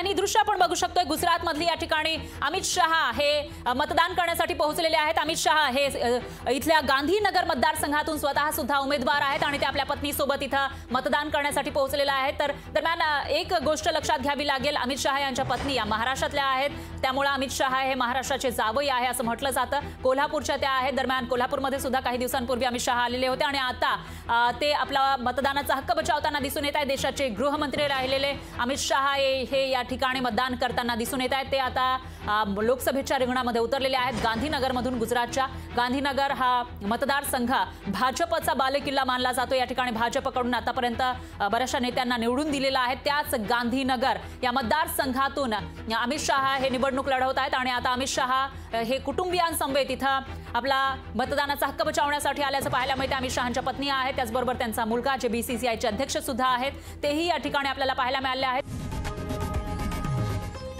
आणि दृश्य आपण बघू शकतोय. गुजरात मधली या ठिकाणी अमित शहा हे मतदान करण्यासाठी पोहोचलेले आहेत. अमित शहा हे इथल्या गांधीनगर मतदारसंघातून स्वतः सुद्धा उमेदवार आहेत आणि ते आपल्या पत्नीसोबत इथं मतदान करण्यासाठी पोहोचलेले आहेत. तर दरम्यान एक गोष्ट लक्षात घ्यावी लागेल. अमित शहा यांच्या पत्नी या महाराष्ट्रातल्या आहेत. त्यामुळे अमित शहा हे महाराष्ट्राचे जावई आहे असं म्हटलं जातं. कोल्हापूरच्या त्या आहेत. दरम्यान कोल्हापूरमध्ये सुद्धा काही दिवसांपूर्वी अमित शहा आलेले होते आणि आता ते आपला मतदानाचा हक्क बजावताना दिसून येत आहे. देशाचे गृहमंत्री राहिलेले अमित शहा हे हे या ठिकाणी मतदान करताना दिसून येत आहेत. ते आता लोकसभेच्या रिंगणामध्ये उतरलेले आहेत. गांधीनगरमधून गुजरातच्या गांधीनगर हा मतदारसंघ भाजपचा बालेकिल्ला मानला जातो. या ठिकाणी भाजपकडून आतापर्यंत बऱ्याचशा नेत्यांना निवडून दिलेला आहे. त्याच गांधीनगर या मतदारसंघातून अमित शहा हे निवडणूक लढवत आहेत आणि आता अमित शहा हे कुटुंबियांसमवेत इथं आपला मतदानाचा हक्क बचावण्यासाठी आल्याचं पाहायला मिळते अमित शहाच्या पत्नी आहेत. त्याचबरोबर त्यांचा मुलगा जे बीसीसीआयचे अध्यक्ष सुद्धा आहेत. तेही या ठिकाणी आपल्याला पाहायला मिळाले आहेत.